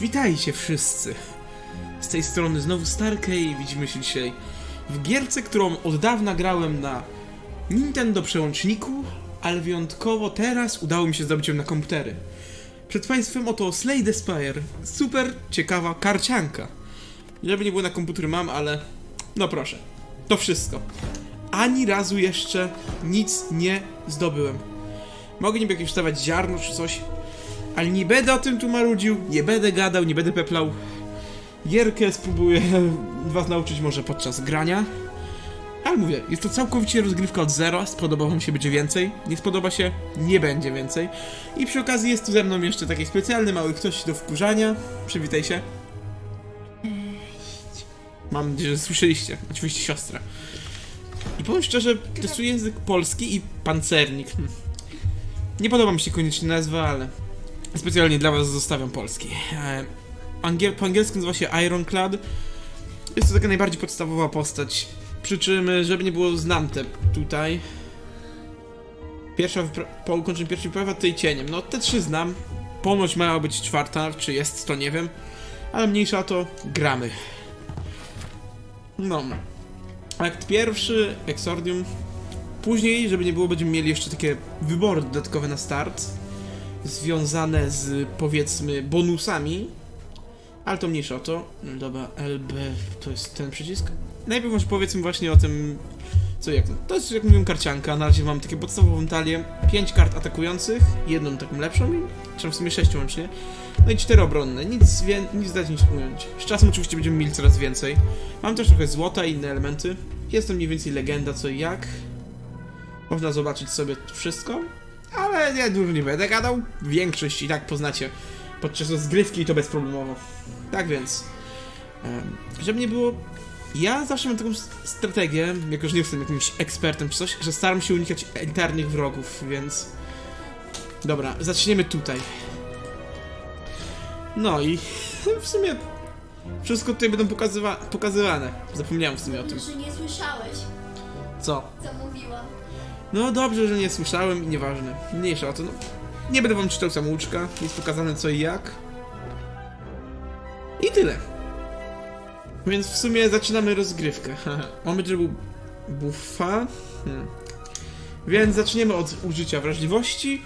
Witajcie wszyscy. Z tej strony znowu Starkey i widzimy się dzisiaj w gierce, którą od dawna grałem na Nintendo przełączniku, ale wyjątkowo teraz udało mi się zdobyć ją na komputery. Przed Państwem oto Slay the Spire. Super ciekawa karcianka. Żeby nie było na komputer mam, ale no proszę. To wszystko. Ani razu jeszcze nic nie zdobyłem. Mogę niby jakieś wstawać ziarno czy coś, ale nie będę o tym tu marudził, nie będę gadał, nie będę peplał. Gierkę spróbuję was nauczyć może podczas grania. Ale mówię, jest to całkowicie rozgrywka od zera, spodoba wam się będzie więcej, nie spodoba się, nie będzie więcej. I przy okazji jest tu ze mną jeszcze taki specjalny mały ktoś do wkurzania. Przywitaj się. Mam nadzieję, że słyszeliście. Oczywiście siostra. I powiem szczerze, testuję język polski i pancernik. Hm. Nie podoba mi się koniecznie nazwa, ale specjalnie dla was zostawiam polski. E, angiel po angielsku nazywa się Ironclad. Jest to taka najbardziej podstawowa postać. Przy czym, e, żeby nie było znamte tutaj. Pierwsza, po ukończeniu pierwszej wyprawy, tutaj cieniem. No, te trzy znam. Ponoć miała być czwarta, czy jest, to nie wiem. Ale mniejsza to, gramy. No. Akt pierwszy, Exordium. Później, żeby nie było, będziemy mieli jeszcze takie wybory dodatkowe na start. Związane z, powiedzmy, bonusami. Ale to mniejsza o to. No Dobra, LB to jest ten przycisk. Najpierw może powiedzmy właśnie o tym, co jak to. To jest, jak mówiłem, karcianka. Na razie mam takie podstawową talię. 5 kart atakujących, jedną taką lepszą, czy w sumie 6 łącznie. No i 4 obronne. Nic, wie, nic dać, ująć. Z czasem oczywiście będziemy mieli coraz więcej. Mam też trochę złota i inne elementy. Jest to mniej więcej legenda co i jak. Można zobaczyć sobie wszystko. Ale ja dużo nie będę gadał. Większość i tak poznacie podczas rozgrywki i to bezproblemowo. Tak więc, żeby nie było, ja zawsze mam taką strategię, jako że nie jestem jakimś ekspertem czy coś, że staram się unikać elitarnych wrogów, więc... Dobra, zaczniemy tutaj. No i w sumie wszystko tutaj będą pokazywa pokazywane. Zapomniałem w sumie o tym. Że nie słyszałeś, Co? co mówiłam. No dobrze, że nie słyszałem i nieważne. Mniejsza o to, no. Nie będę wam czytał samouczka, jest pokazane co i jak. I tyle. Więc w sumie zaczynamy rozgrywkę. Będzie był buffa. Hmm. Więc zaczniemy od użycia wrażliwości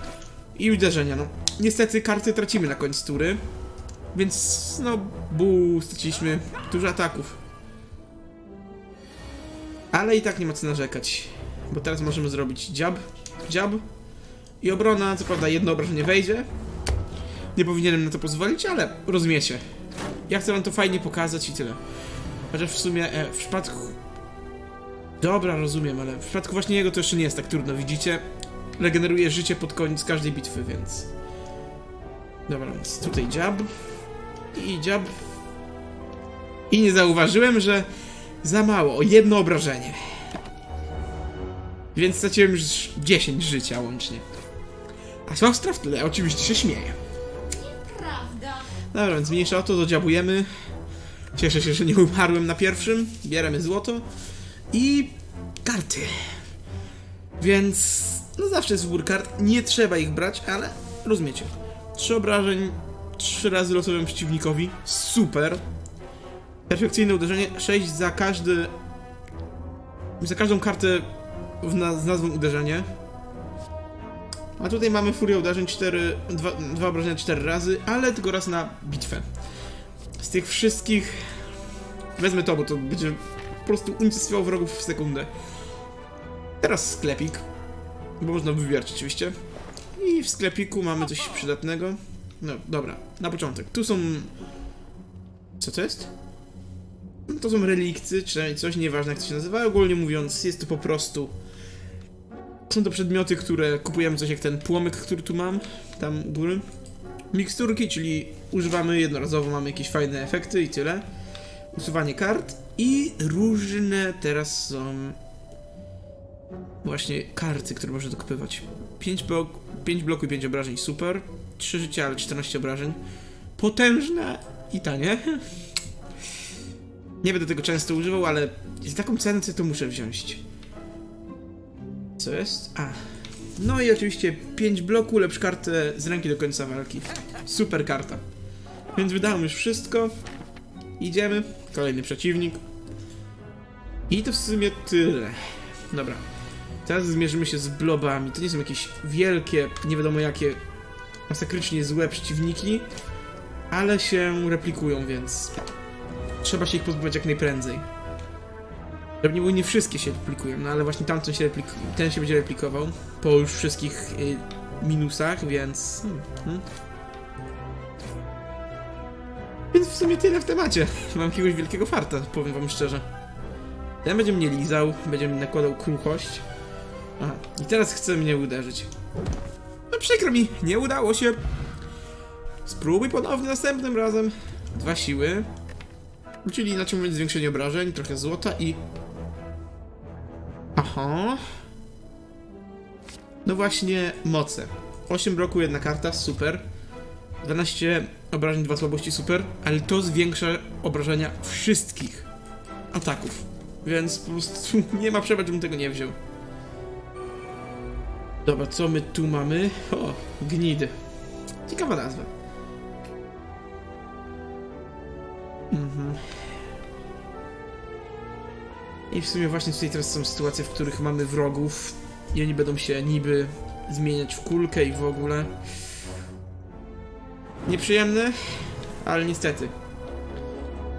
i uderzenia. No, niestety karty tracimy na końcu tury. Więc, no, bu, straciliśmy dużo ataków. Ale i tak nie ma co narzekać. Bo teraz możemy zrobić dziab, dziab i obrona. Co prawda jedno obrażenie wejdzie. Nie powinienem na to pozwolić, ale rozumiecie. Ja chcę wam to fajnie pokazać i tyle. Chociaż w sumie e, w przypadku... Dobra, rozumiem, ale w przypadku właśnie jego to jeszcze nie jest tak trudno, widzicie? Regeneruje życie pod koniec każdej bitwy, więc... Dobra, więc tutaj dziab i dziab. I nie zauważyłem, że za mało, jedno obrażenie. Więc straciłem już 10 życia łącznie. A siostra w tle oczywiście się śmieje. Prawda. Dobra, więc mniejsza o to, dodziabujemy. Cieszę się, że nie umarłem na pierwszym. Bieremy złoto. I karty. Więc no zawsze jest wybór kart. Nie trzeba ich brać, ale rozumiecie. Trzy obrażeń, trzy razy losowym przeciwnikowi. Super. Perfekcyjne uderzenie. 6 za każdy. Za każdą kartę w na, z nazwą uderzenie. A tutaj mamy furię uderzeń 4, 2, dwa obrażenia 4 razy, ale tylko raz na bitwę. Z tych wszystkich wezmę to, bo to będzie po prostu unicestwiało wrogów w sekundę. Teraz sklepik, bo można wybierać oczywiście. I w sklepiku mamy coś przydatnego. No, dobra, na początek. Tu są... Co to jest? No, To są relikty, czy coś, nieważne jak to się nazywa. Ogólnie mówiąc, jest to po prostu są to przedmioty, które kupujemy coś jak ten płomyk, który tu mam, tam u góry. Miksturki, czyli używamy jednorazowo, mamy jakieś fajne efekty i tyle. Usuwanie kart i różne teraz są właśnie karty, które można dokupywać. 5, blok, 5 bloku i 5 obrażeń, super. 3 życia, ale 14 obrażeń. Potężne i tanie. Nie będę tego często używał, ale za taką cenę to muszę wziąć. Co jest? A. No i oczywiście 5 bloku, lepsz kartę z ręki do końca walki. Super karta. Więc wydałem już wszystko. Idziemy. Kolejny przeciwnik. I to w sumie tyle. Dobra. Teraz zmierzymy się z blobami. To nie są jakieś wielkie, nie wiadomo jakie, masakrycznie złe przeciwniki, ale się replikują, więc trzeba się ich pozbywać jak najprędzej. Żeby nie było, nie wszystkie się replikują, no ale właśnie tamten się, replik ten się będzie replikował po już wszystkich y, minusach, więc... Hmm, hmm. Więc w sumie tyle w temacie. Mam jakiegoś wielkiego farta, powiem wam szczerze. Ten będzie mnie lizał, będzie mi nakładał kruchość. Aha, i teraz chce mnie uderzyć. No przykro mi, nie udało się. Spróbuj ponownie następnym razem. Dwa siły. Czyli inaczej mówiąc zwiększenie obrażeń, trochę złota i... Aha. No właśnie, moce. 8 roku, jedna karta, super. 12 obrażeń, dwa słabości, super. Ale to zwiększa obrażenia wszystkich ataków. Więc po prostu nie ma przebacz, żebym tego nie wziął. Dobra, co my tu mamy? O, gnidy. Ciekawa nazwa. Mhm. I w sumie właśnie tutaj teraz są sytuacje, w których mamy wrogów i oni będą się niby zmieniać w kulkę i w ogóle. Nieprzyjemne, ale niestety.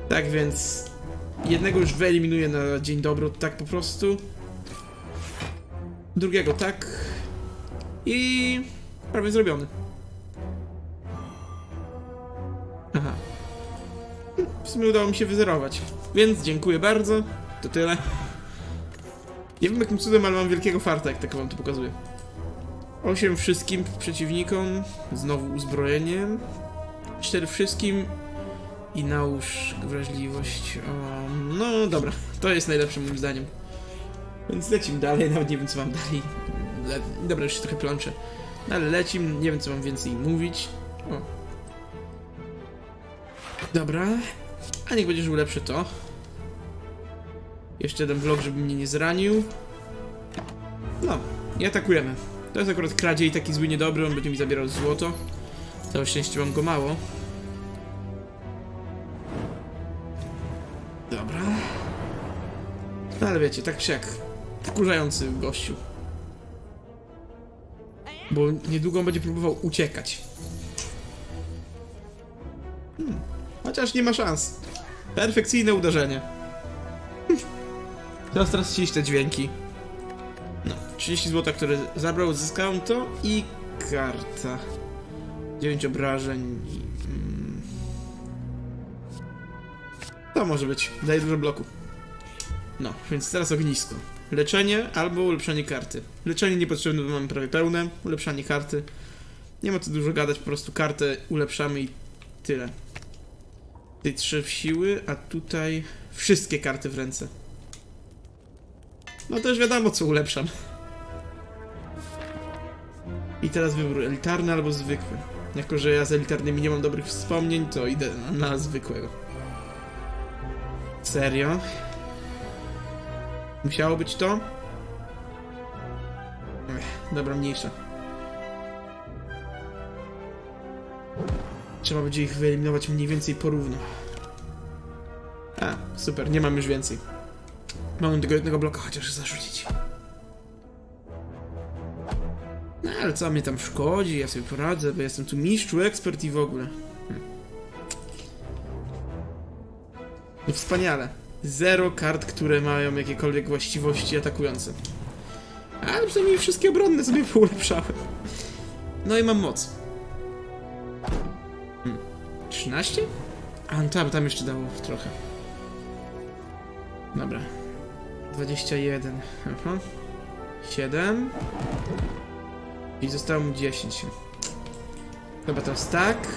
Tak więc jednego już wyeliminuję na dzień dobry, tak po prostu. Drugiego tak. I prawie zrobiony. Aha. W sumie udało mi się wyzerować. Więc dziękuję bardzo. To tyle. Nie wiem jakim cudem, ale mam wielkiego farta, jak tak wam to pokazuję. 8 wszystkim przeciwnikom. Znowu uzbrojenie. 4 wszystkim. I nałóż wrażliwość. O, no dobra, to jest najlepsze moim zdaniem. Więc lecimy dalej, nawet nie wiem co mam dalej. Le dobra, już się trochę plączę. No, ale lecim, nie wiem co mam więcej mówić. O. Dobra. A niech będzie, że ulepszę to. Jeszcze jeden blok, żeby mnie nie zranił. No, i atakujemy. To jest akurat kradziej taki zły, niedobry, on będzie mi zabierał złoto. Całe szczęście mam go mało. Dobra. No ale wiecie, tak jak wkurzający gościu. Bo niedługo on będzie próbował uciekać. Hmm. Chociaż nie ma szans. Perfekcyjne uderzenie. Teraz teraz ściśle dźwięki. No, 30 zł, które zabrał, zyskałem to i karta. 9 obrażeń. Mm. To może być. Daje dużo bloku. No, więc teraz ognisko. Leczenie albo ulepszanie karty. Leczenie niepotrzebne, bo mamy prawie pełne. Ulepszanie karty. Nie ma co dużo gadać, po prostu kartę ulepszamy i tyle. Tutaj trzy siły, a tutaj wszystkie karty w ręce. No to już wiadomo, co ulepszam. I teraz wybór elitarny albo zwykły. Jako, że ja z elitarnymi nie mam dobrych wspomnień, to idę na, na zwykłego. Serio? Musiało być to? Ech, dobra, mniejsza. Trzeba będzie ich wyeliminować mniej więcej porówno. A, super, nie mam już więcej. Mam tego jednego bloka chociaż zarzucić. No ale co mnie tam szkodzi, ja sobie poradzę, bo jestem tu mistrzu, ekspert i w ogóle. Hm. No wspaniale. Zero kart, które mają jakiekolwiek właściwości atakujące. Ale przynajmniej wszystkie obronne sobie poulepszałem. No i mam moc. Hmm. 13? A, no tam, tam jeszcze dało trochę. Dobra. 21. Aha. 7. I zostało mi 10. Dobra, teraz tak.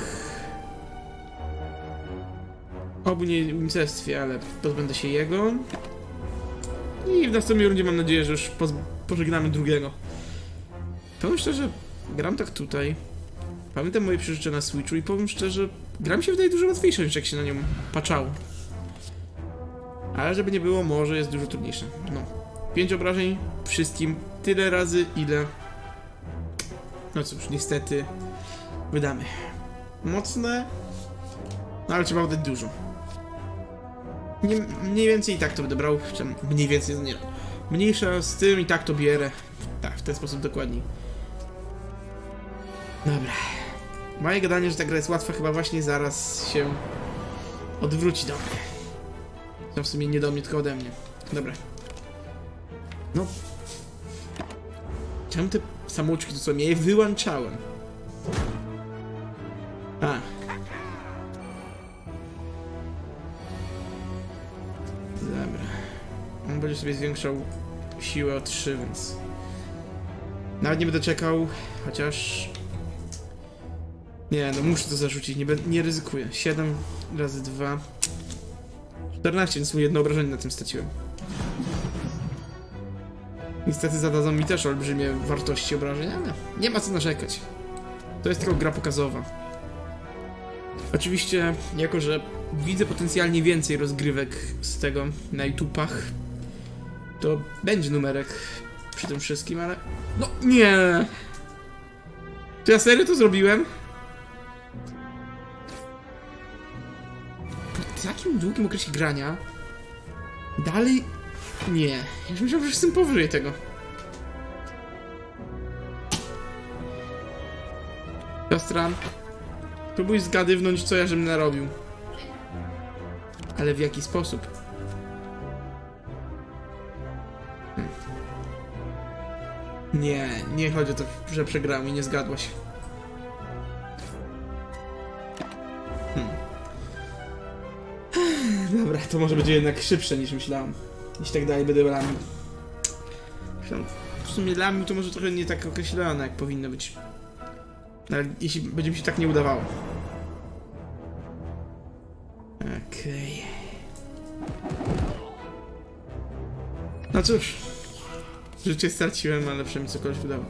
Obu nie unicestwie, ale pozbędę się jego. I w następnej rundzie mam nadzieję, że już pożegnamy drugiego. Powiem szczerze, gram tak tutaj. Pamiętam moje przeżycia na Switchu i powiem szczerze, gra mi się wydaje dużo łatwiejsza niż jak się na nią patrzało. Ale żeby nie było, może jest dużo trudniejsze. No. 5 obrażeń wszystkim tyle razy, ile... No cóż, niestety wydamy. Mocne, No ale trzeba oddać dużo. Nie, mniej więcej i tak to będę brał. Mniej więcej, nie. Mniejsza z tym i tak to bierę. Tak, w ten sposób dokładniej. Dobra. Moje gadanie, że ta gra jest łatwa, chyba właśnie zaraz się odwróci do mnie. No w sumie nie do mnie, tylko ode mnie. Dobra. No. Czemu te samouczki to co? Ja je wyłączałem. A. Dobra. On będzie sobie zwiększał siłę o 3, więc... Nawet nie będę czekał, chociaż... Nie, no muszę to zarzucić, nie, nie ryzykuję. 7 razy 2... 14, więc jedno obrażenie na tym straciłem. Niestety zadadzą mi też olbrzymie wartości obrażeń, ale nie ma co narzekać. To jest tylko gra pokazowa. Oczywiście, jako że widzę potencjalnie więcej rozgrywek z tego na YouTubach, to będzie numerek przy tym wszystkim, ale... No nie! Czy ja serio to zrobiłem? Takim długim okresie grania dalej... Nie. Już myślałem, że jestem powyżej tego. Siostra, próbuj zgadywnąć, co ja żebym narobił. Ale w jaki sposób? Hmm. Nie, nie chodzi o to, że przegrałem i nie zgadłaś. To może będzie jednak szybsze niż myślałem. Jeśli tak dalej będę lami. Myślałem, W sumie lami to może trochę nie tak określone, jak powinno być. Ale jeśli będzie mi się tak nie udawało. Okej. No cóż. Życie straciłem, ale przynajmniej cokolwiek udało.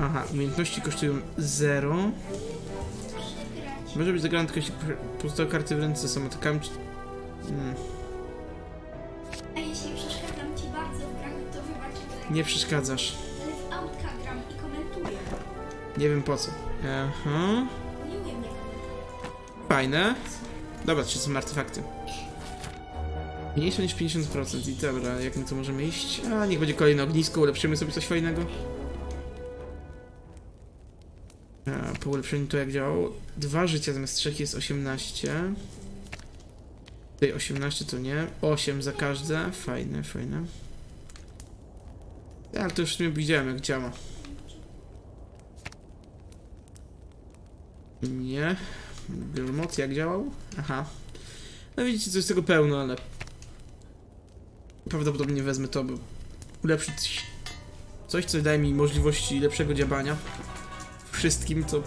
Aha, umiejętności kosztują 0. Może być zagrane tylko jeśli pozostałe karty w ręce są atakami. czy- Hmm, A jeśli przeszkadzam ci bardzo w grach, to wybacz, ale, nie przeszkadzasz. ale w autka gram i komentuję. Nie wiem po co. Aha. Nie umiem nie komentować. Fajne. Dobra, czy są artefakty? Mniejsze niż 50% i dobra, jak my tu możemy iść? A, niech będzie kolejne ognisko, ulepszymy sobie coś fajnego. Po ulepszeniu to jak działało? Dwa życia zamiast trzech jest 18. Tutaj 18 to nie. 8 za każde. Fajne, fajne. Ale to już sumie widziałem jak działa. Nie. Grzmot jak działał? Aha. No widzicie, coś z tego pełno, ale... Prawdopodobnie wezmę to, by ulepszyć coś, co daje mi możliwości lepszego działania. Wszystkim, to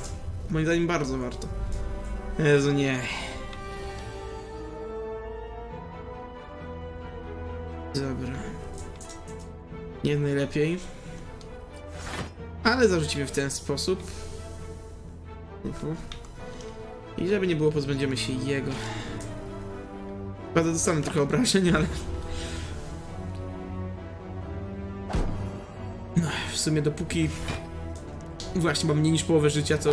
moim zdaniem bardzo warto. Jezu, nie. Dobra. Nie najlepiej. Ale zarzucimy w ten sposób. I żeby nie było, pozbędziemy się jego. Prawda, dostanę trochę obrażeń, ale... No, w sumie dopóki... Właśnie mam mniej niż połowę życia, to...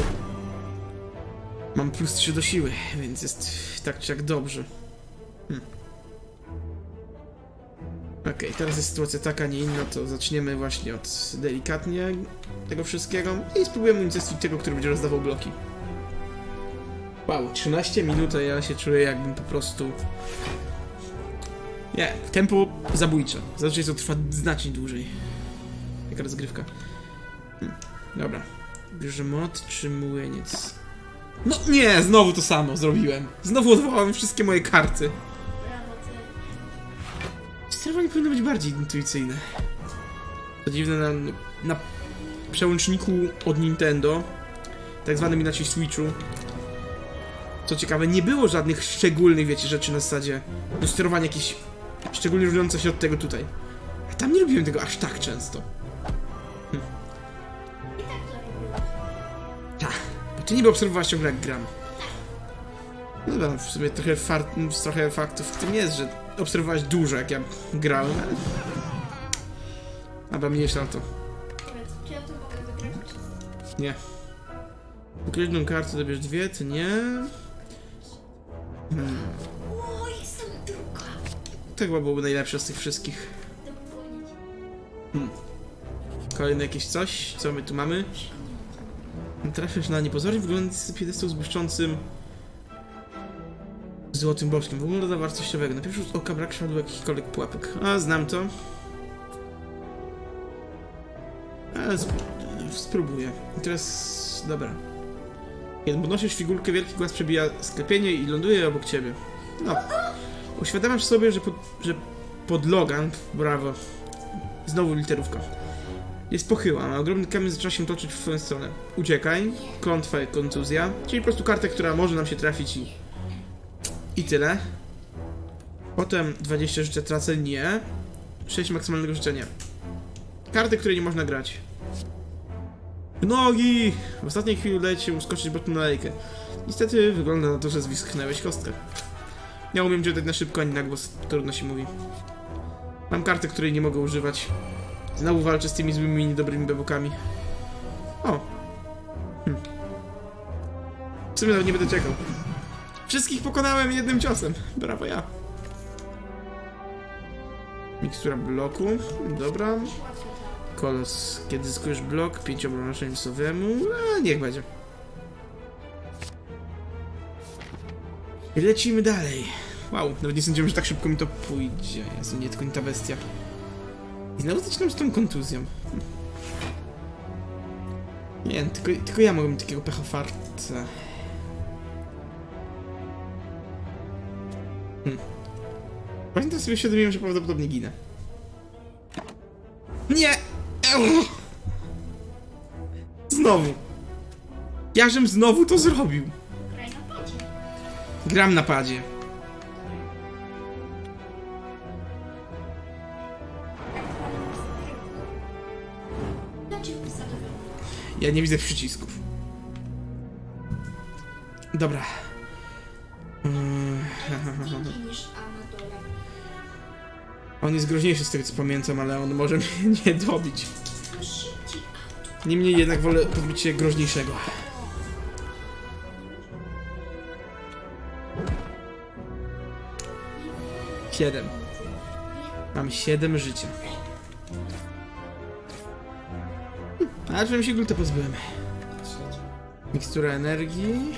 Mam plus 3 do siły, więc jest tak czy jak dobrze. Hm. Okej, teraz jest sytuacja taka, nie inna, to zaczniemy właśnie od delikatnie tego wszystkiego i spróbujemy unicestwić tego, który będzie rozdawał bloki. Wow, 13 minut, a ja się czuję jakbym po prostu... Nie, tempo zabójcze. Zazwyczaj to trwa znacznie dłużej. Jaka rozgrywka. Hm, dobra. Bierze mod czy młyniec? No nie, znowu to samo zrobiłem. Znowu odwołałem wszystkie moje karty. Sterowanie powinno być bardziej intuicyjne. To dziwne, na, na przełączniku od Nintendo, tak zwanym inaczej Switchu, co ciekawe, nie było żadnych szczególnych, wiecie, rzeczy na zasadzie do sterowania jakieś szczególnie różniące się od tego tutaj. A tam nie robiłem tego aż tak często. Ty niby obserwowałaś ciągle jak gram. No dobra, w sumie trochę, fart, trochę faktów w tym jest, że obserwowałaś dużo jak ja grałem, ale... Dobra, mniejsza na to. Czy ja to mogę wygrać? Nie. Ukryć kartę, dobierz dwie, ty nie. O, jestem druga. To chyba byłoby najlepsze z tych wszystkich. Dogonić. Kolejne jakieś coś? Co my tu mamy? Trafiasz na niepozornie wyglądający piedestał z błyszczącym złotym bożkiem. Wygląda wartościowego. Na pierwszy rzut oka brak śladu jakichkolwiek pułapek. A, znam to. Ale sp spróbuję. I teraz... dobra. Kiedy podnosisz figurkę, wielki głaz przebija sklepienie i ląduje obok ciebie. No. Uświadamiasz sobie, że, pod, że podlogan... Brawo. Znowu literówka. Jest pochyła, a ogromny kamień zaczyna się toczyć w twoją stronę. Uciekaj, klątwa i kontuzja, czyli po prostu kartę, która może nam się trafić i... I tyle. Potem 20 życia tracę, nie. 6 maksymalnego życia, nie. Karty, które nie można grać. Nogi! W ostatniej chwili udaje ci się uskoczyć na lejkę. Niestety wygląda na to, że zwisknęłeś kostkę. Nie umiem czytać na szybko ani na głos, trudno się mówi. Mam kartę, której nie mogę używać. Znowu walczę z tymi złymi, niedobrymi bebukami. O! Hm. W sumie nawet nie będę czekał. Wszystkich pokonałem jednym ciosem. Brawo ja. Mikstura bloku. Dobra. Kolos. Kiedy zyskujesz blok, 5 obrony losowemu. A, niech będzie. I lecimy dalej. Wow, nawet nie sądziłem, że tak szybko mi to pójdzie. Jezu, nie, tylko nie ta bestia. I znowu zaczynam z tą kontuzją. Nie wiem, tylko, tylko ja mogę mieć takiego pecha farta. Hmm. Właśnie teraz sobie uświadomiłem, że prawdopodobnie ginę. Nie! Euu! Znowu. Ja żem znowu to zrobił. Gram na padzie. Ja nie widzę przycisków. Dobra. Mm. On jest groźniejszy z tego co pamiętam, ale on może mnie nie dobić. Niemniej jednak wolę pozbyć się groźniejszego. Siedem. Mam siedem życia. A żebym się glutę pozbyłem. Mikstura energii.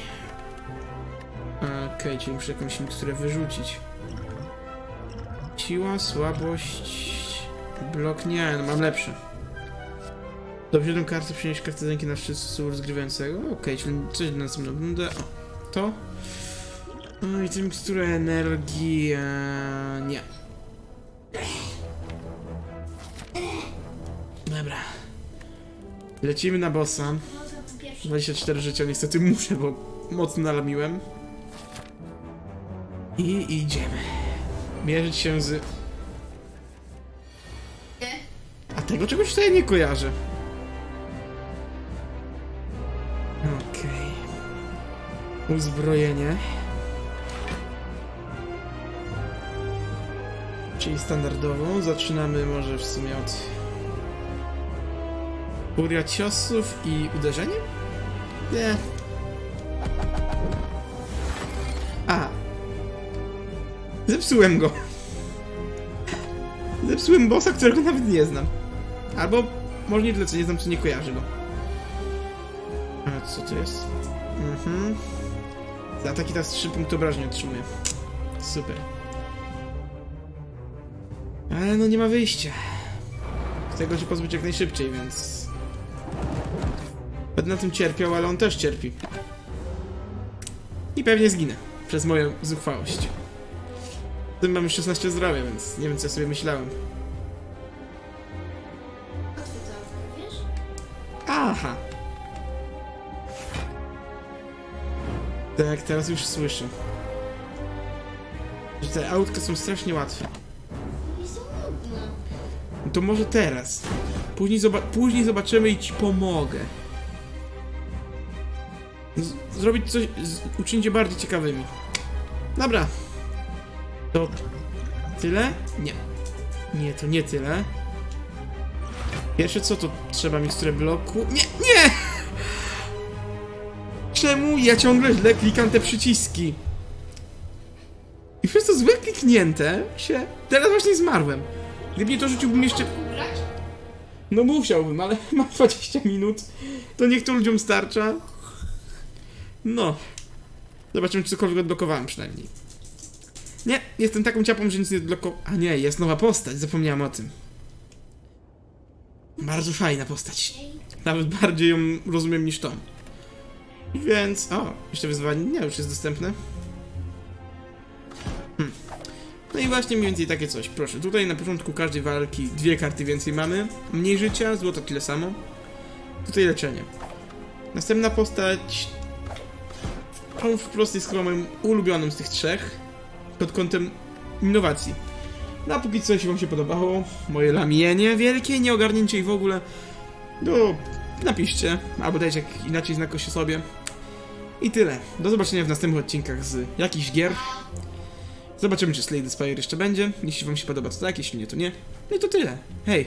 Okej, czyli muszę jakąś miksturę wyrzucić. Siła, słabość... Blok nie, no mam lepsze. Dobrze, jedną kartę przynieść kartę ręki na szczyt stosu rozgrywającego. Okej, czyli coś na następną rundę. O, to. No i tę miksturę energii... E, nie. Lecimy na bossa. No to pierwszy. 24 życia niestety muszę, bo mocno nalamiłem. I idziemy. Mierzyć się z... A tego czegoś tutaj nie kojarzę. Okej. Uzbrojenie. Czyli standardowo. Zaczynamy może w sumie od... Furia ciosów i uderzenie? Nie. A. Zepsułem go. Zepsułem bossa, którego nawet nie znam. Albo może nie tyle, co nie znam, co nie kojarzy go. A co to jest? Mhm. Za ataki teraz 3 punkty obrażeń otrzymuję. Super. Ale no nie ma wyjścia. Chcę tego się pozbyć jak najszybciej, więc... Będę na tym cierpiał, ale on też cierpi. I pewnie zginę. Przez moją zuchwałość. W tym mam już 16 zdrowia, więc nie wiem co ja sobie myślałem. Aha. Tak, teraz już słyszę. Że te autka są strasznie łatwe. No to może teraz. Później, zoba później zobaczymy i ci pomogę. Zrobić coś, uczynić je bardziej ciekawymi. Dobra. To tyle? Nie. Nie, to nie tyle. Pierwsze co, to trzeba miksturę bloku. Nie, nie! Czemu ja ciągle źle klikam te przyciski? I przez to złe kliknięte się... Teraz właśnie zmarłem. Gdyby nie to rzuciłbym jeszcze... No musiałbym, ale mam 20 minut. To niech to ludziom starcza. No. Zobaczymy, czy cokolwiek odblokowałem przynajmniej. Nie, jestem taką ciapą, że nic nie odblokowałem. A nie, jest nowa postać, zapomniałem o tym. Bardzo fajna postać. Nawet bardziej ją rozumiem niż to. Więc... O, jeszcze wyzwanie nie, już jest dostępne. Hm. No i właśnie mniej więcej takie coś. Proszę, tutaj na początku każdej walki dwie karty więcej mamy. Mniej życia, złoto tyle samo. Tutaj leczenie. Następna postać... On wprost jest chyba moim ulubionym z tych trzech. Pod kątem innowacji. No a póki co, jeśli wam się podobało, moje lamienie wielkie, nieogarnięcie i w ogóle, no napiszcie, albo dajcie jak inaczej znak o sobie. I tyle. Do zobaczenia w następnych odcinkach z jakichś gier. Zobaczymy, czy Slay the Spire jeszcze będzie. Jeśli wam się podoba, to tak, jeśli nie, to nie. No i to tyle. Hej!